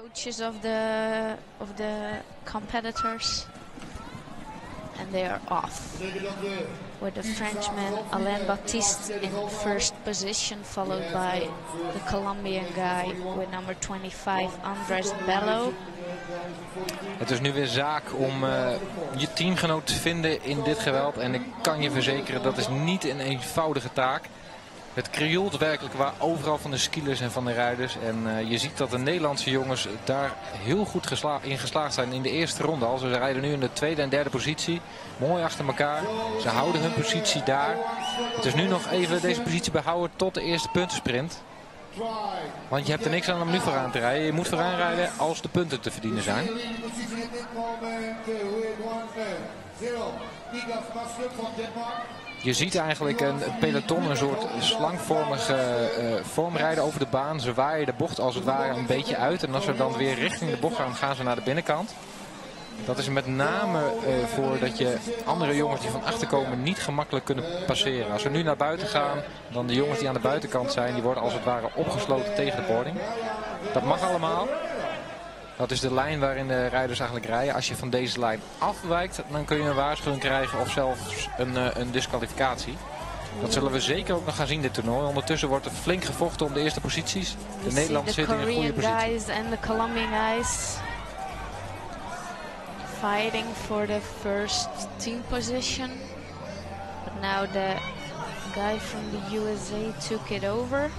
coaches of the of the competitors and they are off with the Frenchman Alain Baptiste in first position followed by the Colombian guy with number 25 Andres Bello Het is nu weer zaak om uh, je teamgenoot te vinden in dit geweld. En ik kan je verzekeren, dat is niet een eenvoudige taak. Het krioelt werkelijk waar overal van de skiers en van de rijders. En uh, je ziet dat de Nederlandse jongens daar heel goed in geslaagd zijn in de eerste ronde al. Ze rijden nu in de tweede en derde positie. Mooi achter elkaar. Ze houden hun positie daar. Het is nu nog even deze positie behouden tot de eerste puntensprint. Want je hebt er niks aan om nu vooraan te rijden. Je moet vooraan rijden als de punten te verdienen zijn. Je ziet eigenlijk een peloton, een soort slangvormige uh, vorm rijden over de baan. Ze waaien de bocht als het ware een beetje uit. En als ze dan weer richting de bocht gaan, gaan ze naar de binnenkant. Dat is met name uh, voor dat je andere jongens die van achter komen niet gemakkelijk kunnen passeren. Als we nu naar buiten gaan, dan de jongens die aan de buitenkant zijn, die worden als het ware opgesloten tegen de boarding. Dat mag allemaal. Dat is de lijn waarin de rijders eigenlijk rijden. Als je van deze lijn afwijkt, dan kun je een waarschuwing krijgen of zelfs een, uh, een disqualificatie. Dat zullen we zeker ook nog gaan zien dit toernooi. Ondertussen wordt er flink gevochten om de eerste posities. De Nederlanders zitten in een goede positie. guys and the Colombian guys fighting for the first team position. But now the guy from the USA took it over.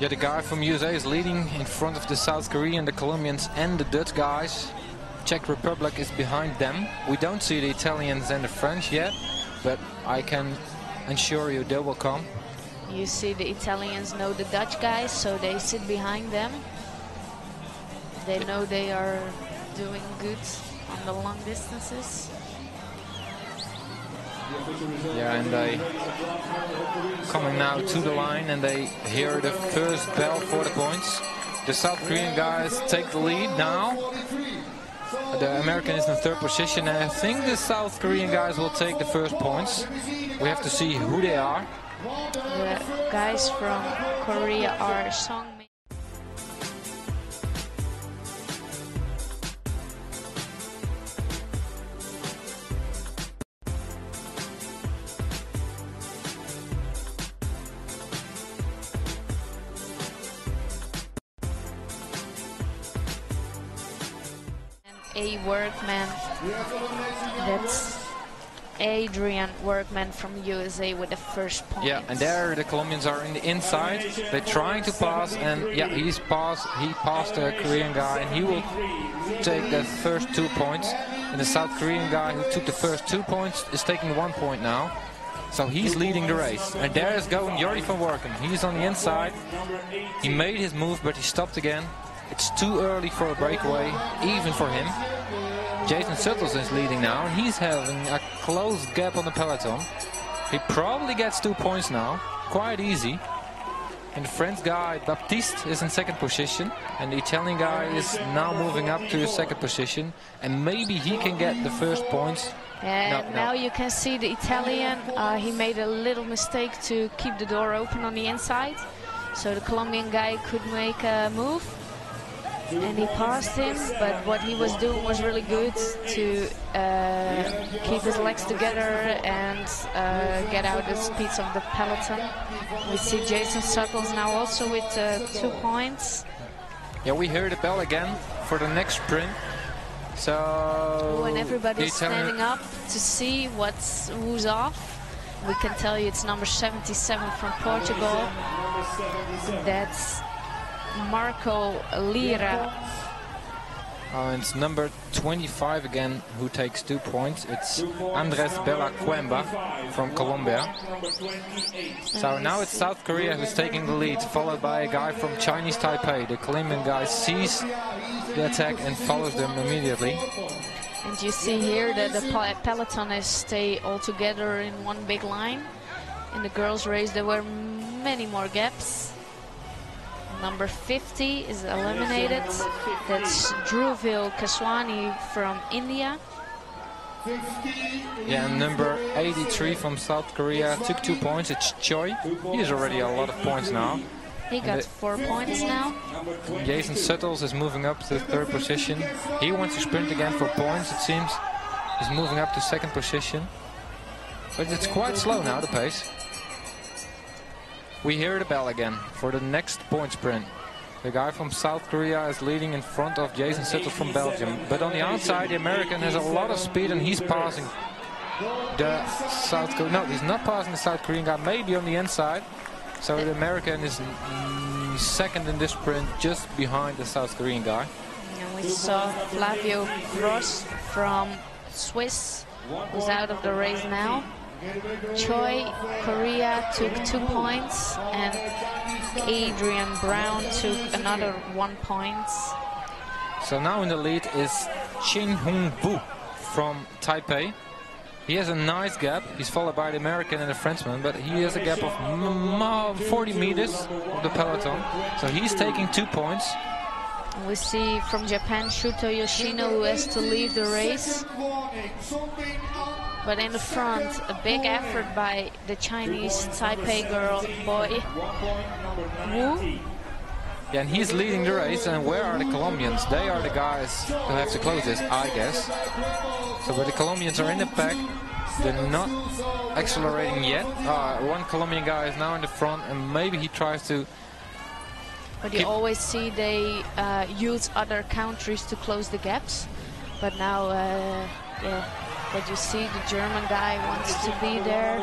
Yeah, the guy from USA is leading in front of the South Korean, the Colombians and the Dutch guys. Czech Republic is behind them. We don't see the Italians and the French yet, but I can assure you they will come. You see the Italians know the Dutch guys, so they sit behind them. They know they are doing good on the long distances. Yeah, and they coming now to the line and they hear the first bell for the points. The South Korean guys take the lead now. The American is in third position and I think the South Korean guys will take the first points. We have to see who they are. The guys from Korea are Song a workman. That's Adrian Workman from USA with the first point. Yeah, and there the Colombians are in the inside. They're trying to pass, and yeah, he's passed. He passed the Korean guy, and he will take the first two points. And the South Korean guy who took the first two points is taking one point now. So he's leading the race. And there is going Jordi van Workum. He's on the inside. He made his move, but he stopped again. It's too early for a breakaway, even for him. Jason Suttels is leading now, and he's having a close gap on the peloton. He probably gets two points now, quite easy. And the French guy, Baptiste, is in second position. And the Italian guy is now moving up to second position. And maybe he can get the first points. And no, now no. you can see the Italian, uh, he made a little mistake to keep the door open on the inside. So the Colombian guy could make a move and he passed him but what he was doing was really good to uh, keep his legs together and uh, get out the speeds of the peloton. We see Jason Suttels now also with uh, two points. Yeah we hear the bell again for the next sprint. So when everybody's standing up to see what's who's off. We can tell you it's number 77 from Portugal. That's Marco Lira. Uh, oh, it's number 25 again who takes two points. It's Andres Bella Cuemba from Colombia. So now it's South Korea who's taking the lead, followed by a guy from Chinese Taipei. The Colombian guy sees the attack and follows them immediately. And you see here that the peloton is stay all together in one big line. In the girls' race there were many more gaps. Number 50 is eliminated. That's Dhruvil Kaswani from India. Yeah, and number 83 from South Korea took two points. It's Choi. He has already a lot of points now. He got four points now. Jason Suttels is moving up to third position. He wants to sprint again for points, it seems. He's moving up to second position. But it's quite slow now, the pace. We hear the bell again for the next point sprint. The guy from South Korea is leading in front of Jason Suttels from Belgium. But on the outside, the American has a lot of speed and he's passing the South Korean. No, he's not passing the South Korean guy, maybe on the inside. So the American is second in this sprint, just behind the South Korean guy. And we saw Flavio Gross from Swiss, who's out of the race now. Choi, Korea took two points, and Adrian Brown took another one point. So now in the lead is Chin Hung Bu from Taipei. He has a nice gap. He's followed by the American and the Frenchman, but he has a gap of 40 meters of the peloton. So he's taking two points. We see from Japan Shuto Yoshino who has to leave the race. But in the front, a big effort by the Chinese Taipei girl boy Wu. Yeah, and he's leading the race. And where are the Colombians? They are the guys who have to close this, I guess. So, but the Colombians are in the pack. They're not accelerating yet. Uh, one Colombian guy is now in the front, and maybe he tries to. But you always see they uh, use other countries to close the gaps. But now, uh, yeah, but you see the German guy wants to be there.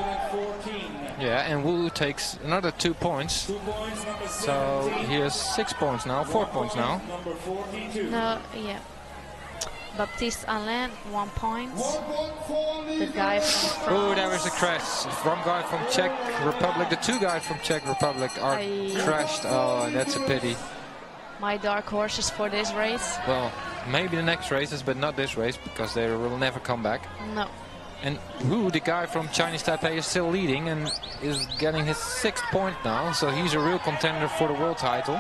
Yeah, and Wu takes another two points. So he has six points now, four points now. No, yeah. Baptiste Alain, one point. The guy from France. Oh, there is a crash. One guy from Czech Republic, the two guys from Czech Republic are Aye. crashed. Oh, that's a pity. My dark horses for this race. Well, maybe the next races, but not this race, because they will never come back. No. And Wu, the guy from Chinese Taipei, is still leading and is getting his sixth point now. So he's a real contender for the world title.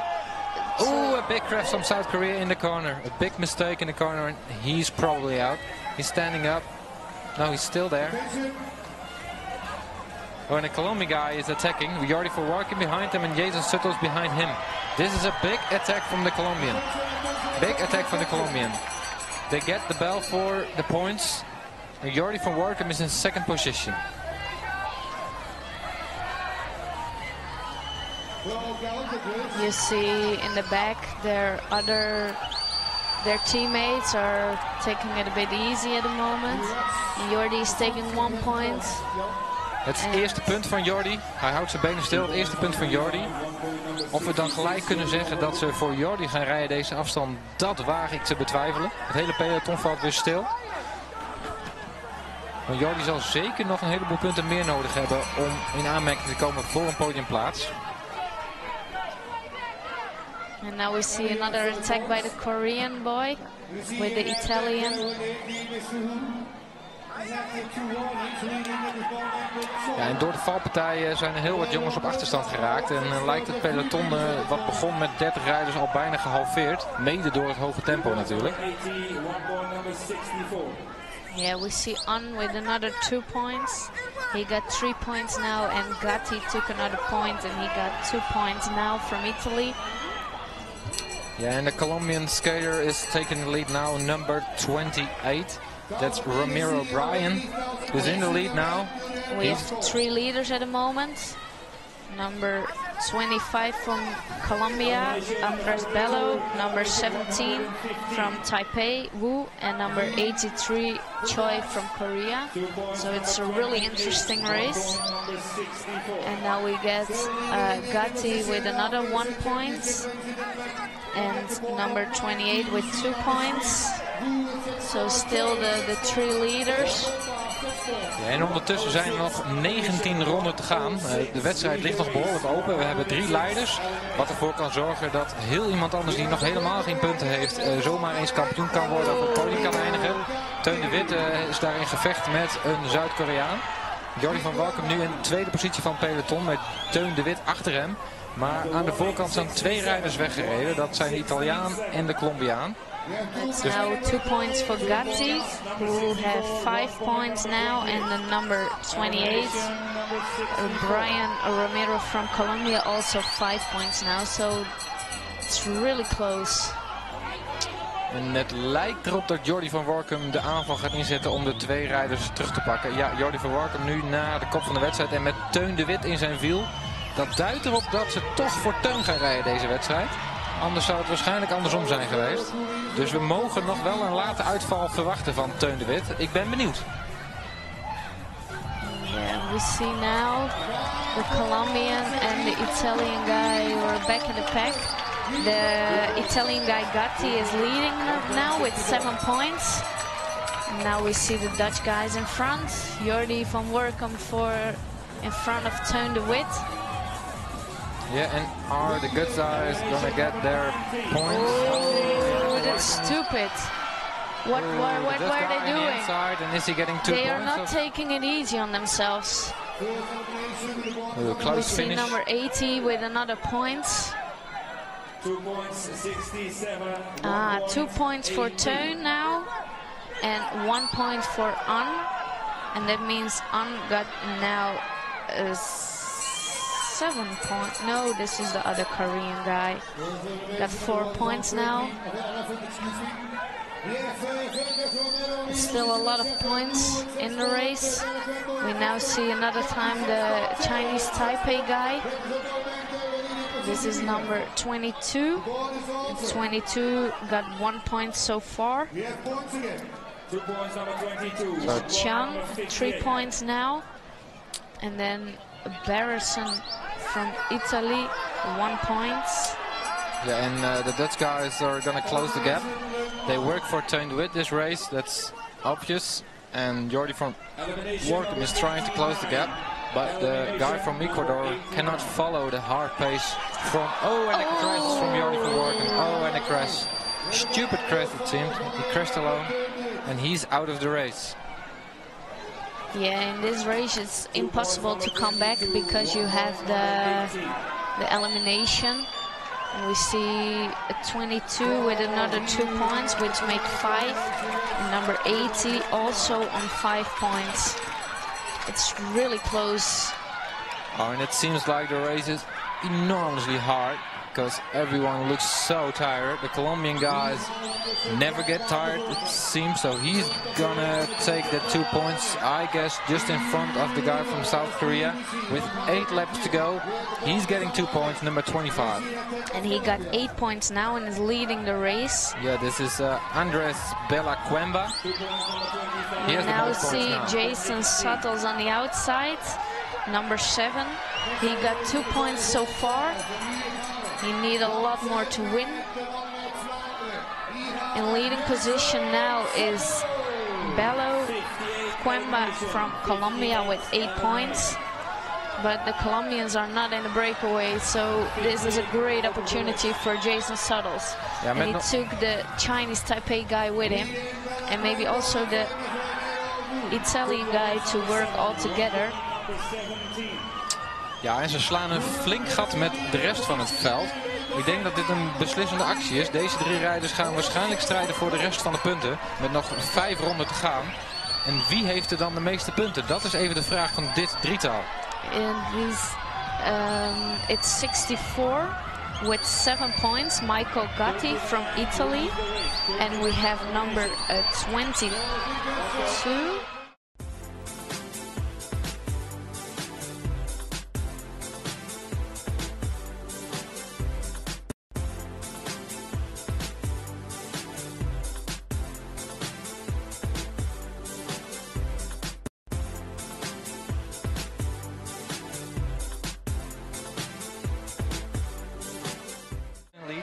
Oh, a big crash from South Korea in the corner. A big mistake in the corner and he's probably out. He's standing up. No, he's still there. And the Colombian guy is attacking. Jordi van Workum behind him and Jason Suttels behind him. This is a big attack from the Colombian. Big attack from the Colombian. They get the bell for the points. And Jordi van is in second position. You see in the back their other their teammates are taking it a bit easy at the moment. Jordi is taking one point. Het eerste punt van Jordi. Hij houdt zijn benen stil. Het eerste punt van Jordi. Of we dan gelijk kunnen zeggen dat ze voor Jordi gaan rijden deze afstand, dat waag ik te betwijfelen. Het hele peloton valt weer stil. Maar Jordi zal zeker nog een heleboel punten meer nodig hebben om in aanmerking te komen voor een podiumplaats. And now we see another attack by the Korean boy with the Italian. Ja, en door de valpartijen zijn er heel wat jongens op achterstand geraakt. En eh, lijkt het peloton, eh, wat begon met 30 rijders, al bijna gehalveerd. Mede door het hoge tempo natuurlijk. Yeah, we see On with another two points. He got three points now, and Gatti took another point, and he got two points now from Italy. Yeah, and the Colombian skater is taking the lead now, number 28. That's Ramiro Bryan, who's in the lead now. We He's- have three leaders at the moment. Number 25 from Colombia, Andres Bello. Number 17 from Taipei, Wu. And number 83, Choi from Korea. So it's a really interesting race. And now we get uh, Gatti with another one point. And number 28 with two points. So still the, the three leaders. En ondertussen zijn er nog 19 ronden te gaan. Eh, de wedstrijd ligt nog behoorlijk open. We hebben drie leiders. Wat ervoor kan zorgen dat heel iemand anders die nog helemaal geen punten heeft... eh, zomaar eens kampioen kan worden of op het podium kan eindigen. Teun de Wit eh, is daar in gevecht met een Zuid-Koreaan. Jordi van Welkom nu in tweede positie van peloton met Teun de Wit achter hem. Maar aan de voorkant zijn twee rijders weggereden. Dat zijn de Italiaan en de Colombiaan. It's now two points for Gatti, who have five points now, and the number 28, Brian Romero from Colombia, also five points now. So it's really close. En het lijkt erop dat Jordi van Workum de aanval gaat inzetten om de twee rijders terug te pakken. Ja, Jordi van Workum nu naar de kop van de wedstrijd en met Teun de Wit in zijn wiel. Dat duidt erop dat ze toch voor Teun gaan rijden deze wedstrijd. Anders zou het waarschijnlijk andersom zijn geweest. Dus we mogen nog wel een late uitval verwachten van Teun de Wit. Ik ben benieuwd. Yeah, we see now the Colombian and the Italian guy who are back in the pack. The Italian guy Gatti is leading now with seven points. Now we see the Dutch guys in front. Jordi van Workum for in front of Teun de Wit. Yeah, and are the good guys gonna get their points? Oh, that's stupid. What, Oh, what, what, the what Dutch are they on the doing? inside, and is he getting two They are points? not taking it easy on themselves. Uh, We close see finish. number 80 with another point. Two points, 67. Ah, two points for Teun now, and one point for An, and that means An got now uh, seven points. No, this is the other Korean guy. Got four points now. Still a lot of points in the race. We now see another time the Chinese Taipei guy. This is number 22. 22 got one point so far. Two points, number 22. So Chiang, three points now. And then Barrison from Italy, one point. Yeah, and uh, the Dutch guys are gonna close the gap. They work for Teun with this race, that's obvious. And Jordi from Workum is trying to close the gap. But the guy from Ecuador cannot follow the hard pace from... Oh, and a crash from Jordi from Workum. Oh, and a crash. Stupid crash it seemed. He crashed alone. And he's out of the race. Yeah, in this race it's impossible to come back because you have the the elimination. And we see a 22 with another two points, which make five. And number 80 also on five points. It's really close. Oh, and it seems like the race is enormously hard because everyone looks so tired. The Colombian guys never get tired, it seems. So he's gonna take the two points, I guess, just in front of the guy from South Korea. With eight laps to go, he's getting two points, number 25. And he got eight points now and is leading the race. Yeah, this is uh, Andres Bella Cuemba. He Now see now. Jason Suttels on the outside, number seven. He got two points so far. He need a lot more to win. In leading position now is Bello Cuemba from Colombia with eight points. But the Colombians are not in the breakaway, so this is a great opportunity for Jason Suttels. Yeah, and he no- took the Chinese Taipei guy with him, and maybe also the Italian guy to work all together. Ja, en ze slaan een flink gat met de rest van het veld. Ik denk dat dit een beslissende actie is. Deze drie rijders gaan waarschijnlijk strijden voor de rest van de punten. Met nog vijf ronden te gaan. En wie heeft er dan de meeste punten? Dat is even de vraag van dit drietal. And he's, um, it's 64 with seven points. Michael Gatti from Italy, and we have number uh, 22.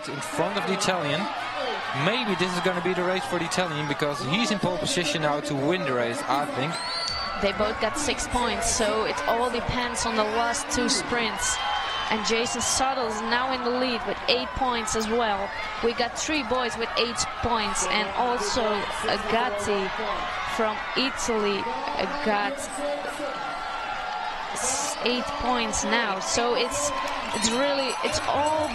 Leads in front of the Italian. Maybe this is going to be the race for the Italian because he's in pole position now to win the race, I think. They both got six points, so it all depends on the last two sprints. And Jason Suttels now in the lead with eight points as well. We got three boys with eight points, and also Gatti from Italy uh, got eight points now. So it's it's really it's all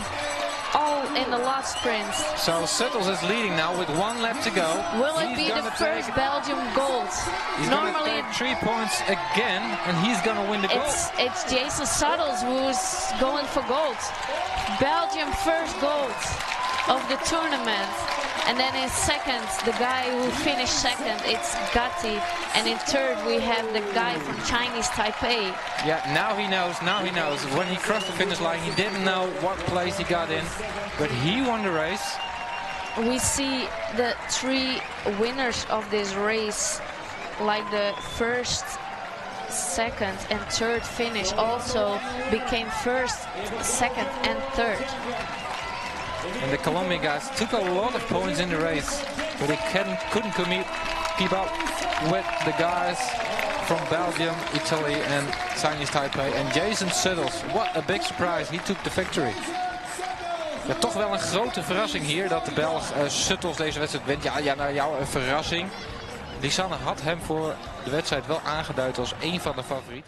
all in the last sprint. So Suttels is leading now with one lap to go. Will it He's be the first Belgium gold? He's Normally three points again, and he's gonna win the gold. it's it's Jason Suttels who's going for gold. Belgium first gold of the tournament. And then in second, the guy who finished second, it's Gatti. And in third, we have the guy from Chinese Taipei. Yeah, now he knows, now he knows. When he crossed the finish line, he didn't know what place he got in, but he won the race. we see the three winners of this race, like the first, second, and third finish, also became first, second, and third. And the Colombian guys took a lot of points in the race, but they couldn't, couldn't keep up with the guys from Belgium, Italy, and Chinese Taipei. And Jason Suttles, what a big surprise, he took the victory. Ja, toch wel een grote verrassing hier dat de Belg eh, Suttles deze wedstrijd wint. Ja, ja, naar jou een verrassing. Lisanne had hem voor de wedstrijd wel aangeduid als een van de favorieten.